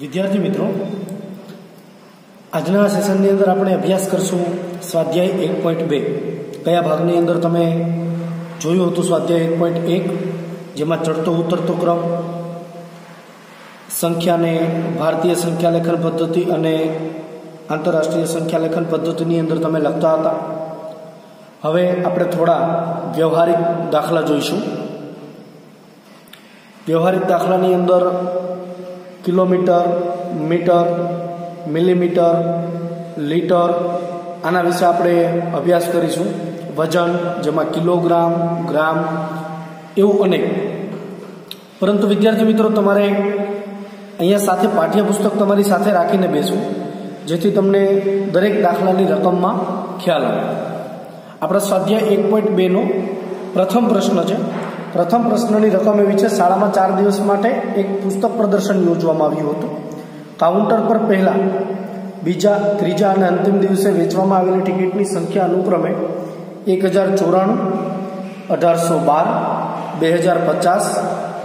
વિદ્યાર્થી મિત્રો, આજના સેશનની અંદર આપણે અભ્યાસ કરશું સ્વાધ્યાય એક પોઈન્ટ બે. કયા ભાગની અંદર તમે જોયું હતું સ્વાધ્યાય એક પોઈન્ટ એક, જેમાં ચડતો ઉતરતો ક્રમ, સંખ્યાને ભારતીય સંખ્યા લેખન પદ્ધતિ અને આંતરરાષ્ટ્રીય સંખ્યા લેખન પદ્ધતિની અંદર તમે લખતા હતા. હવે આપણે થોડા વ્યવહારિક દાખલા જોઈશું. વ્યવહારિક દાખલાની અંદર કિલોમીટર, મીટર, મિલીમીટર, લીટર. આના વિશે આપણે અભ્યાસ કરીશું. વજન, જેમાં કિલોગ્રામ, ગ્રામ, એવું અનેક. પરંતુ વિદ્યાર્થી મિત્રો, તમારે અહીંયા સાથે પાઠ્યપુસ્તક તમારી સાથે રાખીને બેસવું, જેથી તમને દરેક દાખલાની રકમમાં ખ્યાલ આવે. આપણા સ્વાધ્યાય એક પોઈન્ટ બેનો પ્રથમ પ્રશ્ન છે પ્રથમ પ્રશ્નની રકમ એવી છે, શાળામાં ચાર દિવસ માટે એક પુસ્તક પ્રદર્શન યોજવામાં આવ્યું હતું. કાઉન્ટર પર પહેલા, બીજા, ત્રીજા અને અંતિમ દિવસે વેચવામાં આવેલી ટિકિટની સંખ્યા અનુક્રમે એક હજાર ચોરાણું, અઢારસો બાર, બે હજાર પચાસ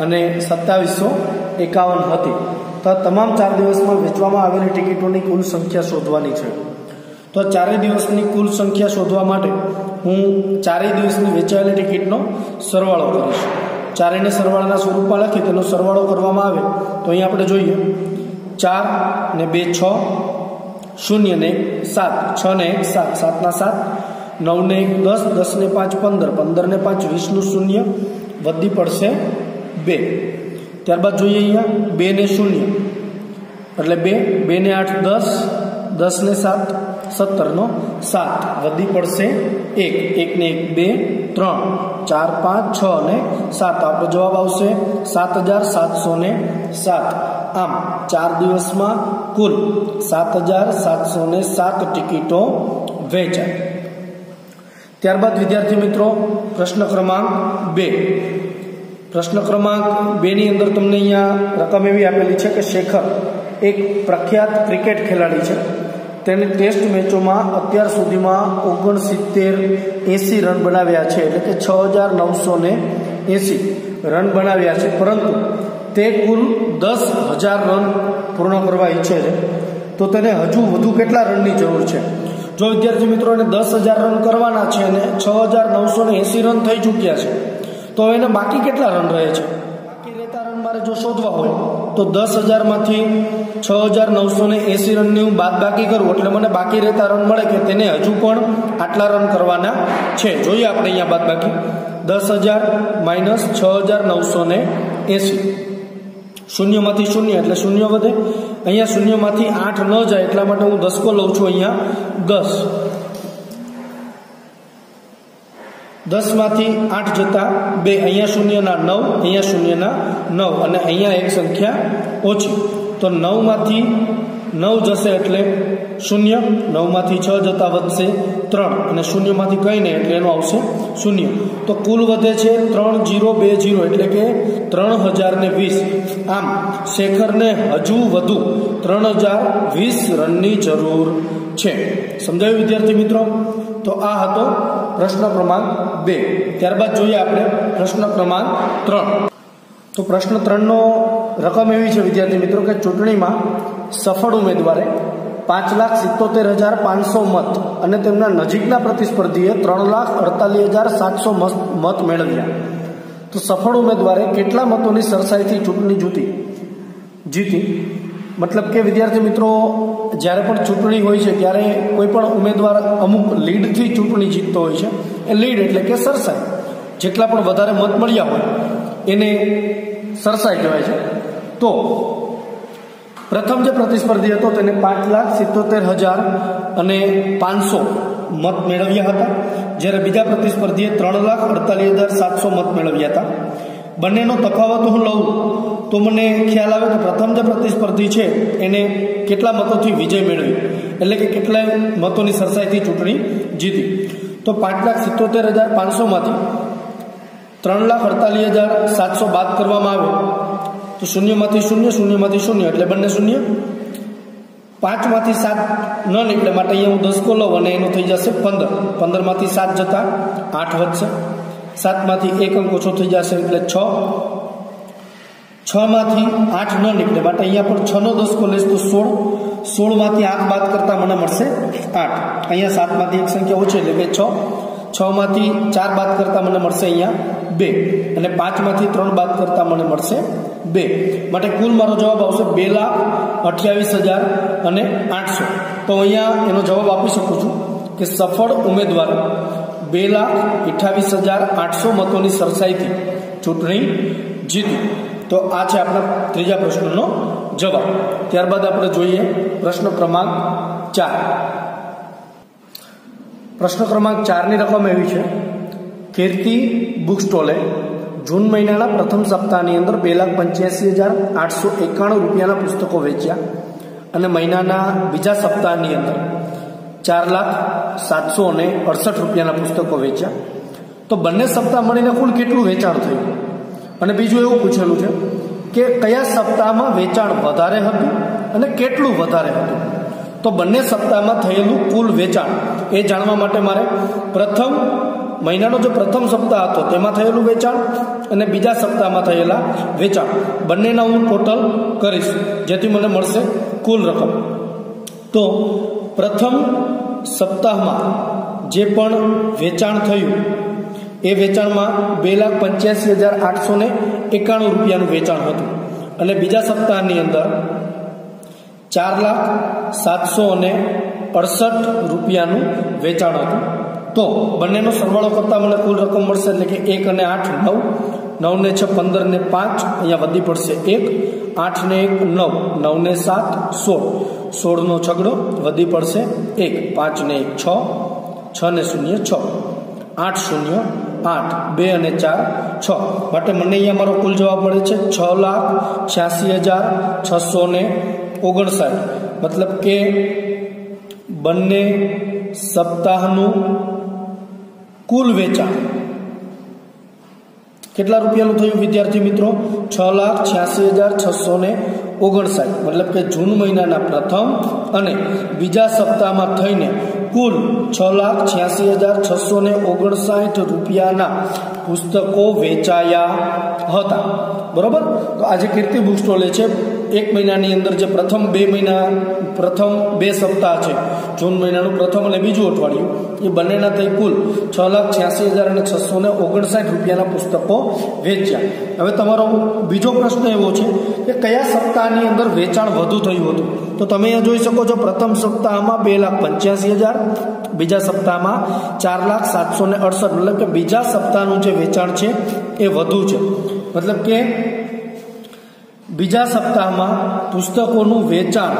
અને સત્તાવીસો એકાવન હતી. તો તમામ ચાર દિવસમાં વેચવામાં આવેલી ટિકિટોની કુલ સંખ્યા શોધવાની છે. તો ચારેય દિવસની કુલ સંખ્યા શોધવા માટે હું ચારેય દિવસની વેચાયેલી ટિકિટનો સરવાળો કરીશ. ચારેયને સરવાળાના સ્વરૂપમાં લખી તેનો સરવાળો કરવામાં આવે તો અહીં આપણે જોઈએ. ચાર ને બે છ, શૂન્ય ને સાત, છ ને એક સાત સાતના સાત નવને એક દસ દસ ને પાંચ પંદર પંદર ને પાંચ વીસનું શૂન્ય વધી પડશે બે. ત્યારબાદ જોઈએ અહીંયા બે ને શૂન્ય. એટલે બે બે ને આઠ દસ દસ ને સાત સત્તરનો સાત. વધી પડશે એક. એક ને એક, બે, ત્રણ. ચાર, પાંચ, છ ને સાત. આપણો જવાબ આવશે સાત હજાર સાતસો ને સાત. આમ, ચાર દિવસમાં કુલ સાત હજાર સાતસો ને સાત ટિકિટો વેચાય. ત્યારબાદ, વિદ્યાર્થી મિત્રો, પ્રશ્ન ક્રમાંક બે. પ્રશ્ન ક્રમાંક બેની અંદર તમને અહીંયા રકમ એવી આપેલી છે કે શેખર એક પ્રખ્યાત ક્રિકેટ ખેલાડી છે. તેને ટેસ્ટ મેચોમાં અત્યાર સુધીમાં ઓગણસિત્તેર એંસી રન બનાવ્યા છે, એટલે કે છ હજાર નવસો ને એંસી રન બનાવ્યા છે. પરંતુ તે કુલ દસ હજાર રન પૂર્ણ કરવા ઈચ્છે છે. તો તેને હજુ વધુ કેટલા રનની જરૂર છે? જો વિદ્યાર્થી મિત્રોને દસ હજાર રન કરવાના છે અને છ હજાર નવસો ને એંસી રન થઈ ચૂક્યા છે, તો એને બાકી કેટલા રન રહે છે? બાકી રહેતા રન મારે જો શોધવા હોય તો દસ હજારમાંથી છ હજાર નવસો ને એંસી રનની હું બાદ બાકી કરું. એટલે મને બાકી રહેતા રન મળે કે તેને હજુ પણ આટલા રન કરવાના છે. જોઈએ આપણે અહીંયા બાદ બાકી દસ હજાર માઇનસ છ હજાર નવસો ને એંસી. શૂન્યમાંથી શૂન્ય, એટલે શૂન્ય વધે. અહીંયા શૂન્યમાંથી આઠ ન જાય એટલા માટે હું દસકો લઉં છું અહીંયા દસ. દસમાંથી આઠ જતા બે અહીંયા શૂન્યના નવ, અહીંયા શૂન્યના નવ અને અહીંયા એક સંખ્યા ઓછી. તો નવમાંથી નવ જશે એટલે શૂન્ય, નવમાંથી છ જતા વધશે ત્રણ અને શૂન્યમાંથી કંઈ નહીં એટલે એનો આવશે શૂન્ય. તો કુલ વધે છે ત્રણ જીરો બે જીરો એટલે કે ત્રણ હજાર ને વીસ. આમ શેખરને હજુ વધુ ત્રણ હજાર વીસ રનની જરૂર છે. સમજાયું વિદ્યાર્થી મિત્રો? તો આ હતો પ્રશ્ન ક્રમાંક બે. ત્યારબાદ જોઈએ આપણે પ્રશ્ન ક્રમાંક ત્રણ. તો પ્રશ્ન ત્રણનો રકમ એવી છે, વિદ્યાર્થી મિત્રો, કે ચૂંટણીમાં સફળ ઉમેદવારે પાંચ લાખ સિત્તોતેર હજાર પાંચસો મત અને તેમના નજીકના પ્રતિસ્પર્ધીએ ત્રણ લાખ અડતાલીસ હજાર સાતસો મત મેળવ્યા. તો સફળ ઉમેદવારે કેટલા મતોની સરસાઈથી ચૂંટણી જીતી? જીતી મતલબ કે વિદ્યાર્થી મિત્રો, જ્યારે પણ ચૂંટણી હોય છે, ત્યારે કોઈ પણ ઉમેદવાર અમુક લીડથી ચૂંટણી જીતતો હોય છે. એ લીડ એટલે કે સરસાઈ. જેટલા પણ વધારે મત મળ્યા હોય, એને સરસાઈ કહેવાય છે. તો, પ્રથમ જે પ્રતિસ્પર્ધી હતો તેને પાંચ લાખ સિત્તોતેર હજાર અને પાંચસો મત મેળવ્યા હતા. જ્યારે બીજા પ્રતિસ્પર્ધીએ ત્રણ લાખ અડતાલીસ હજાર સાતસો મત મેળવ્યા હતા. બંનેનો તફાવત હું લઉં, તો મને ખ્યાલ આવે કે પ્રથમ જે પ્રતિસ્પર્ધી છે, એને કેટલા મતોથી વિજય મેળવ્યો? એટલે કે કેટલા મતોની સરસાઈથી ચૂંટણી જીતી. તો પાંચ લાખ સિત્તોતેર હજાર પાંચસોમાંથી ત્રણ લાખ અડતાલીસ હજાર સાતસો બાદ કરવામાં આવે. તો શૂન્યમાંથી શૂન્ય શૂન્યમાંથી શૂન્ય, એટલે બંને શૂન્ય. પાંચમાંથી સાત ન નીકળે, માટે અહીંયા હું દસકો લઉં અને એનું થઈ જશે પંદર. પંદરમાંથી સાત જતા આઠ વધશે. સાતમાંથી એક અંક ઓછો થઈ જશે એટલે છ. છ માંથી આઠ ન નીકળે. માટે અહીંયા પણ છ નો દસ લઈશ તો સોળ. સોળમાંથી આઠ બાદ કરતા મને મળશે આઠ. અહીંયા સાતમાંથી એક સંખ્યા ઓછી એટલે કે છ. છ માંથી ચાર બાદ કરતા મને મળશે અહીંયા બે. અને પાંચમાંથી ત્રણ બાદ કરતા મને મળશે બે. માટે કુલ મારો જવાબ આવશે બે લાખ અઠ્યાવીસ હજાર અને આઠસો. તો અહીંયા એનો જવાબ આપી શકું છું કે સફળ ઉમેદવાર બે લાખ અઠાવીસ હજાર આઠસો મતોની સરસાઈથી ચૂંટણી જીતી. તો આ છે આપણા ત્રીજા પ્રશ્નનો જવાબ. ત્યારબાદ આપણે જોઈએ પ્રશ્ન ક્રમાંક ચાર. પ્રશ્ન ક્રમાંક ચારની રકમ એવી છે. કીર્તિ બુક સ્ટોલે જૂન મહિનાના પ્રથમ સપ્તાહની અંદર બે લાખ પંચ્યાસી હજાર આઠસો એકાણું રૂપિયાના પુસ્તકો વેચ્યા અને મહિનાના બીજા સપ્તાહની અંદર ચાર લાખ સાતસો અને અડસઠ રૂપિયાના પુસ્તકો વેચ્યા. તો બંને સપ્તાહ મળીને કુલ કેટલું વેચાણ થયું? અને બીજું એવું પૂછેલું છે કે કયા સપ્તાહમાં વેચાણ વધારે હતું અને કેટલું વધારે હતું? તો બંને સપ્તાહમાં થયેલું કુલ વેચાણ, એ જાણવા માટે મારે પ્રથમ મહિનાનો જે પ્રથમ સપ્તાહ હતો તેમાં થયેલું વેચાણ અને બીજા સપ્તાહમાં થયેલા વેચાણ. બંનેના હું ટોટલ કરીશ, જેથી મને મળશે કુલ રકમ. તો પ્રથમ સપ્તાહમાં જે પણ વેચાણ થયું, એ વેચાણમાં બે લાખ પંચ્યાસી હજાર આઠસો એકાણું રૂપિયાનું વેચાણ હતું. અને બીજા સપ્તાહની અંદર ચાર લાખ સાતસો અને અડસઠ રૂપિયાનું વેચાણ હતું. તો બંનેનો સરવાળો કરતાં મને કુલ રકમ મળશે એટલે કે એક અને આઠ નવ નવ ને છ પંદર ને પાંચ અહીંયા વધી પડશે એક આઠ ને એક નવ નવ ને સાત સોળ સોળનો છગડો વધી પડશે એક પાંચ ને એક છ છ ને શૂન્ય છ આઠ શૂન્ય આઠ બે અને ચાર છ માટે મને અહીંયા મારો કુલ જવાબ મળે છે છ લાખ છ્યાસી હજાર છસો ને ઓગણસાઠ. મતલબ કે બંને સપ્તાહનું કુલ વેચાણ. કેટલા રૂપિયાનું થયું વિદ્યાર્થી મિત્રો? છ લાખ છ્યાસી હજાર છસો ને ઓગણસાઠ. મતલબ કે જૂન મહિનાના પ્રથમ અને બીજા સપ્તાહમાં થઈને કુલ છ લાખ છ્યાસી હજાર છસો ને ઓગણસાઠ રૂપિયાના પુસ્તકો વેચાયા હતા. બરોબર? તો આજે કીર્તિ બુક સ્ટોલે છે. એક મહિનાની અંદર જે પ્રથમ બે મહિના, પ્રથમ બે સપ્તાહ છે, જૂન મહિનાનું પ્રથમ અને બીજું અઠવાડિયું, એ બંનેના થઈ કુલ છ લાખ છ્યાસી હજાર અને છસો ને ઓગણસાઠ રૂપિયાના પુસ્તકો વેચ્યા. હવે તમારો બીજો પ્રશ્ન એવો છે કે કયા સપ્તાહની અંદર વેચાણ વધુ થયું હતું? તો તમે અહીંયા જોઈ શકો છો, પ્રથમ સપ્તાહમાં બે લાખ પંચ્યાસી હજાર, બીજા સપ્તાહમાં ચાર લાખ સાતસો ને અડસઠ, મતલબ કે બીજા સપ્તાહનું જે વેચાણ છે, એ વધુ છે. મતલબ કે બીજા સપ્તાહમાં પુસ્તકોનું વેચાણ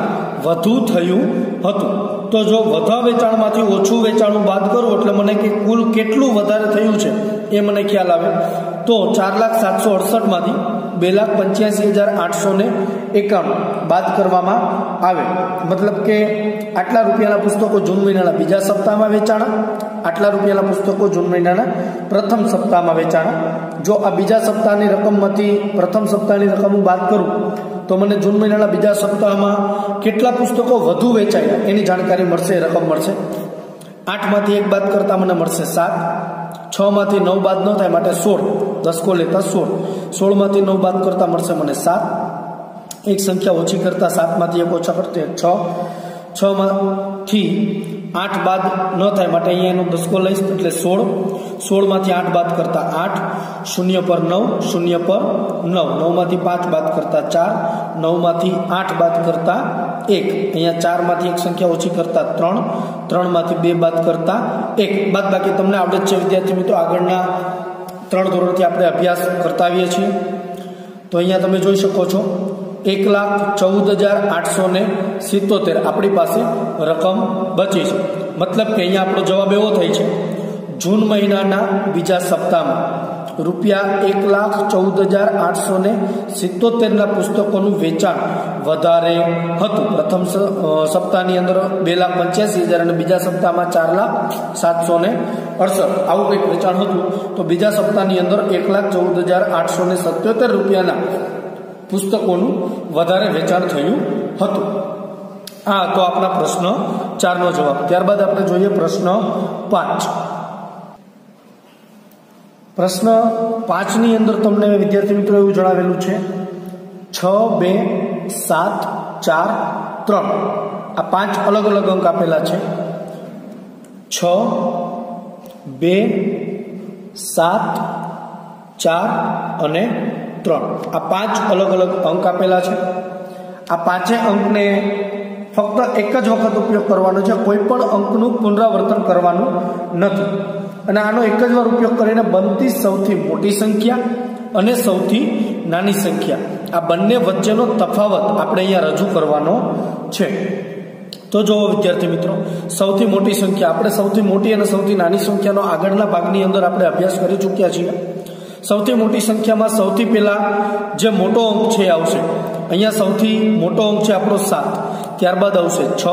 વધુ થયું હતું. તો જો વધા વેચાણમાંથી ઓછું વેચાણ બાદ કરું, એટલે મને કે કુલ કેટલું વધારે થયું છે એ મને ખ્યાલ આવે. તો ચાર લાખ સાતસો અડસઠમાંથી બે લાખ પંચ્યાસી હજાર આઠસો ને એકાણું બાદ કરવામાં આવે. મતલબ કે આટલા રૂપિયાના પુસ્તકો જૂન મહિનાના બીજા સપ્તાહમાં વેચાણા આટલા રૂપિયાના પુસ્તકો જૂન મહિનાના પ્રથમ સપ્તાહમાં વેચાણા. જો આ બીજા સપ્તાહની રકમમાંથી પ્રથમ સપ્તાહની રકમ હું બાદ કરું, તો મને જૂન મહિનાના બીજા સપ્તાહમાં કેટલા પુસ્તકો વધુ વેચાયા એની જાણકારી મળશે, રકમ મળશે. આઠમાંથી એક બાદ કરતાં મને મળશે સાત. છ માંથી નવ બાદ ન થાય માટે સોળ. દસકો લેતા સોળ. સોળમાંથી નવ બાદ કરતાં મળશે મને સાત. એક સંખ્યા ઓછી કરતા સાતમાંથી એક ઓછા કરતા છ. છ માંથી આઠ બાદ ન થાય માટે અહીંયા એનો દસકો લઈશ, એટલે સોળ. સોળમાંથી આઠ બાદ કરતા આઠ, શૂન્ય પર નવ, શૂન્ય પર નવ. નવમાંથી પાંચ બાદ કરતા ચાર નવમાંથી આઠ બાદ કરતા એક. અહીંયા ચારમાંથી એક સંખ્યા ઓછી કરતા ત્રણ ત્રણમાંથી બે બાદ કરતા એક. બાદ બાકી તમને આવડે છે, વિદ્યાર્થી મિત્રો, આગળના ત્રણ ધોરણથી આપણે અભ્યાસ કરતા આવીએ છીએ. તો અહીંયા તમે જોઈ શકો છો એક લાખ ચૌદ હજાર આઠસો ને સિત્તોતેર આપણી પાસે રકમ બચી છે. મતલબ કે અહીંયા આપણો જવાબ એવો થાય છે. જૂન મહિનાના બીજા સપ્તાહમાં રૂપિયા એક લાખ ચૌદ હજાર આઠસો ને સિત્તોતેરના પુસ્તકોનું વેચાણ વધારે હતું. પ્રથમ સપ્તાહની અંદર બે લાખ પંચ્યાસી હજાર અને બીજા સપ્તાહમાં ચાર લાખ સાતસો ને અડસઠ. આવું કંઈક વેચાણ હતું. તો બીજા સપ્તાહની અંદર એક લાખ ચૌદ હજાર આઠસો ને સત્યોતેર રૂપિયાના પુસ્તકોનું વધારે વેચાણ થયું હતું. આ તો આપણા પ્રશ્ન ચારનો જવાબ. ત્યારબાદ આપણે જોઈએ પ્રશ્ન પાંચ. પ્રશ્ન પાંચની અંદર તમને વિદ્યાર્થી મિત્રો એવું જણાવેલું છે. છ, બે, સાત, ચાર, ત્રણ. આ પાંચ અલગ અલગ અંક આપેલા છે. છ, બે, સાત, ચાર અને ત્રણ. આ પાંચ અલગ અલગ અંક આપેલા છે. આ પાંચે અંકને ફક્ત એક જ વખત ઉપયોગ કરવાનો છે. કોઈ પણ અંકનું પુનરાવર્તન કરવાનું નથી. અને આનો એક જ વાર ઉપયોગ કરીને બનતી સૌથી મોટી સંખ્યા અને સૌથી નાની સંખ્યા. આ બંને વચ્ચેનો તફાવત આપણે અહીંયા રજૂ કરવાનો છે. તો જુઓ વિદ્યાર્થી મિત્રો, સૌથી મોટી સંખ્યા. આપણે સૌથી મોટી અને સૌથી નાની સંખ્યાનો આગળના ભાગની અંદર આપણે અભ્યાસ કરી ચૂક્યા છીએ. સૌથી મોટી સંખ્યામાં સૌથી પહેલા જે મોટો અંક છે આવશે. અહીંયા સૌથી મોટો અંક છે આપણો સાત. ત્યારબાદ આવશે છ,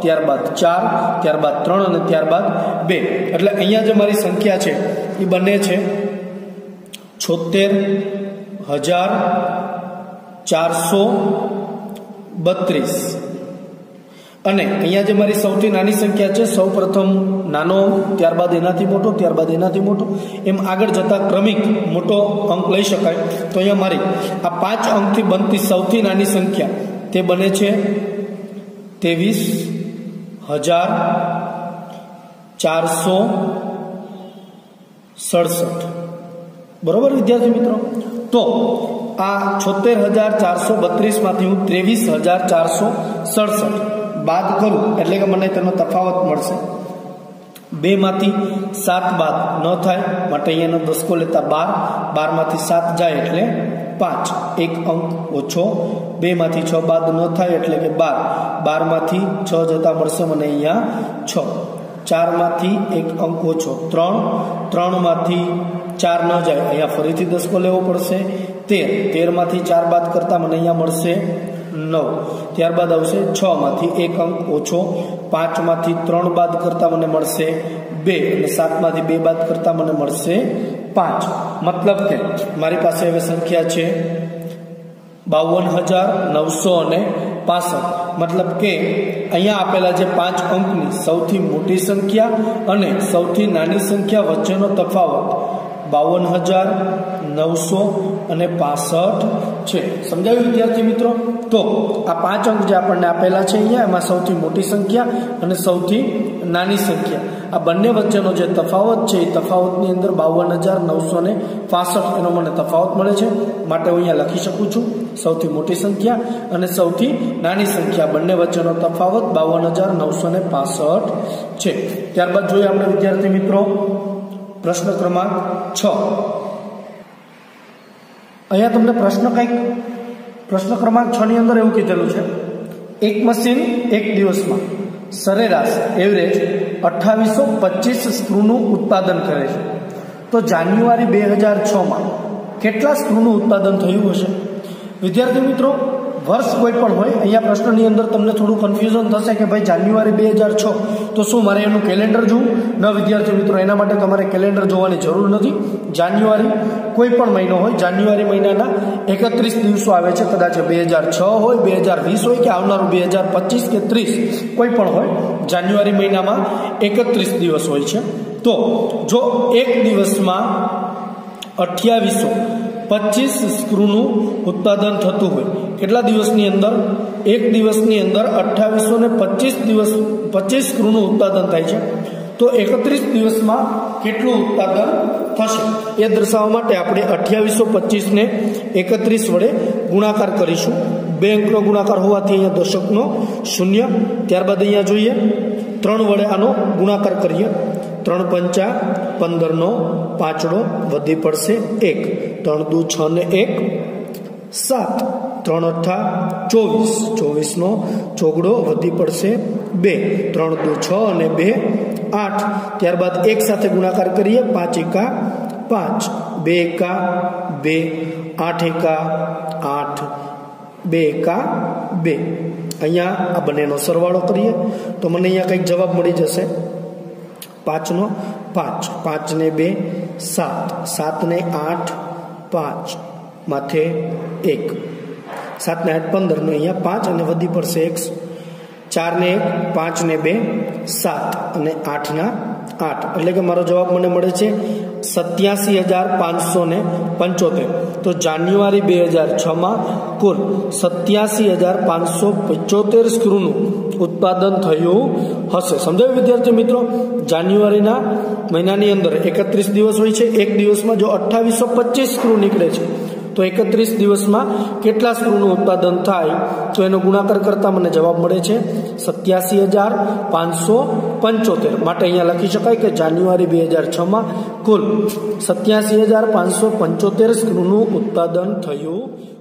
ત્યારબાદ ચાર, ત્યારબાદ ત્રણ અને ત્યારબાદ બે. એટલે અહીંયા જે મારી સંખ્યા છે એ બંને છે છોતેર હજાર ચારસો બત્રીસ. અને અહીંયા જે મારી સૌથી નાની સંખ્યા છે સૌ પ્રથમ નાનો, ત્યારબાદ એનાથી મોટો, ત્યારબાદ એનાથી મોટો, એમ આગળ જતા ક્રમિક મોટો અંક લઈ શકાય. તો અહીંયા મારી આ પાંચ અંકથી બનતી સૌથી નાની સંખ્યા, તે બને છે ત્રેવીસ હજાર ચારસો સડસઠ. બરોબર વિદ્યાર્થી મિત્રો? તો આ છોતેર હજાર ચારસો બત્રીસમાંથી હું ત્રેવીસ હજાર ચારસો સડસઠ બાદ કરું એટલે કે મને તેનો તફાવત મળશે. બેમાંથી સાત બાદ ન થાય, માટે અહીંયાનો દસકો લેતા બાર, બારમાંથી સાત જાય એટલે પાંચ. એક અંક ઓછો, બેમાંથી છ બાદ ન થાય એટલે કે બાર. બારમાંથી છ જતા મળશે મને અહીંયા છ. ચારમાંથી એક અંક ઓછો, ત્રણ. ત્રણમાંથી ચાર ન જાય, અહીંયા ફરીથી દસકો લેવો પડશે. તેર. તેરમાંથી ચાર બાદ કરતા મને અહીંયા મળશે નવ. ત્યારબાદ આવશે છ માંથી એક અંક ઓછો, પાંચમાંથી ત્રણ બાદ કરતા મને મળશે બે અને સાતમાંથી બે બાદ કરતા મને મળશે પાંચ. મતલબ કે મારી પાસે હવે સંખ્યા છે બાવન હજાર નવસો અને પાસઠ. મતલબ કે અહીંયા આપેલા જે પાંચ અંકની સૌથી મોટી સંખ્યા અને સૌથી નાની સંખ્યા વચ્ચેનો તફાવત બાવન હજાર નવસો અને પાસઠ છે. સમજાયું, વિદ્યાર્થી મિત્રો? તો આ પાંચ અંક જે આપણને આપેલા છે અહીંયા, એમાં સૌથી મોટી સંખ્યા અને સૌથી નાની સંખ્યા. આ બંને વચ્ચેનો જે તફાવત છે, એ તફાવતની અંદર બાવન હજાર નવસો ને પાસઠ એનો મને તફાવત મળે છે. માટે હું અહીંયા લખી શકું છું. સૌથી મોટી સંખ્યા અને સૌથી નાની સંખ્યા. બંને વચ્ચેનો તફાવત બાવન હજાર નવસો ને પાસઠ છે. ત્યારબાદ જોઈએ આપણે, વિદ્યાર્થી મિત્રો પ્રશ્ન ક્રમાંક છ. અહીંયા તમને પ્રશ્ન કંઈક, પ્રશ્ન ક્રમાંક છ ની અંદર એવું કીધેલું છે. એક મશીન એક દિવસમાં સરેરાશ એવરેજ અઠ્ઠાવીસો પચીસ સ્ક્રૂનું ઉત્પાદન કરે છે. તો જાન્યુઆરી બે હજાર છમાં કેટલા સ્ક્રૂનું ઉત્પાદન થયું હશે? વિદ્યાર્થી મિત્રો વર્ષ કોઈ પણ હોય, અહીંયા પ્રશ્નની અંદર તમને થોડું કન્ફ્યુઝન થશે કે ભાઈ જાન્યુઆરી બે હજાર છ, તો શું મારે એનું કેલેન્ડર જોવું? ન, વિદ્યાર્થી મિત્રો, એના માટે તમારે કેલેન્ડર જોવાની જરૂર નથી. જાન્યુઆરી કોઈ પણ મહિનો હોય, જાન્યુઆરી મહિનાના એકત્રીસ દિવસો આવે છે, કદાચ બે હજાર છ હોય, બે હજાર વીસ હોય કે આવનારું બે હજાર પચીસ કે ત્રીસ, કોઈ પણ હોય, જાન્યુઆરી મહિનામાં એકત્રીસ દિવસ હોય છે. તો, જો એક દિવસમાં અઠ્યાવીસો પચીસ સ્ક્રૂનું ઉત્પાદન થતું હોય કેટલા દિવસની અંદર? એક દિવસની અંદર અઠ્ઠાવીસો ને પચીસ દિવસ, પચીસ ક્રૂનું ઉત્પાદન થાય છે. તો એકત્રીસ દિવસમાં કેટલું ઉત્પાદન થશે? એ દર્શાવવા માટે આપણે અઠ્યાવીસો પચીસને એકત્રીસ વડે ગુણાકાર કરીશું. બે અંકનો ગુણાકાર હોવાથી અહીંયા દશકનો શૂન્ય. ત્યારબાદ અહીંયા જોઈએ. ત્રણ વડે આનો ગુણાકાર કરીએ. ત્રણ પંચા, પંદરનો પાંચડો વધી પડશે એક. ત્રણ દુ છ ને એક, સાત. ત્રણ અઠ્ઠા ચોવીસ. ચોવીસનો ચોગડો વધી પડશે બે. ત્રણ દો છ અને બે આઠ. ત્યારબાદ એક સાથે ગુણાકાર કરીએ. પાંચ એકા પાંચ. બે એકા બે. આઠ એકા આઠ. બે એકા બે. અહીંયા આ બંનેનો સરવાળો કરીએ. તો મને અહીંયા કંઈક જવાબ મળી જશે. પાંચનો પાંચ. પાંચને બે સાત. સાતને આઠ પાંચ. માથે એક. સાતને આઠ પંદરનો અહીંયા પાંચ અને વધી પડશે એક. ચારને એક, પાંચને બે, સાત અને આઠના આઠ. એટલે કે મારો જવાબ મને મળે છે સત્યાસી હજાર પાંચસો ને પંચોતેર. તો જાન્યુઆરી બે હજાર છમાં કુલ સત્યાસી હજાર પાંચસો પંચોતેર સ્ક્રૂનું ઉત્પાદન થયું હશે. સમજાયું વિદ્યાર્થી મિત્રો? જાન્યુઆરીના મહિનાની અંદર એકત્રીસ દિવસ હોય છે. એક દિવસમાં જો અઠ્ઠાવીસો પચીસ સ્ક્રૂ નીકળે છે તો એકત્રીસ દિવસમાં કેટલા સ્ક્રૂનું ઉત્પાદન થાય? તો એનો ગુણાકાર કરતા મને જવાબ મળે છે સત્યાસી હજાર પાંચસો પંચોતેર. માટે અહીંયા લખી શકાય કે જાન્યુઆરી બે હજાર છમાં કુલ સત્યાસી હજાર પાંચસો પંચોતેર સ્ક્રૂનું ઉત્પાદન થયું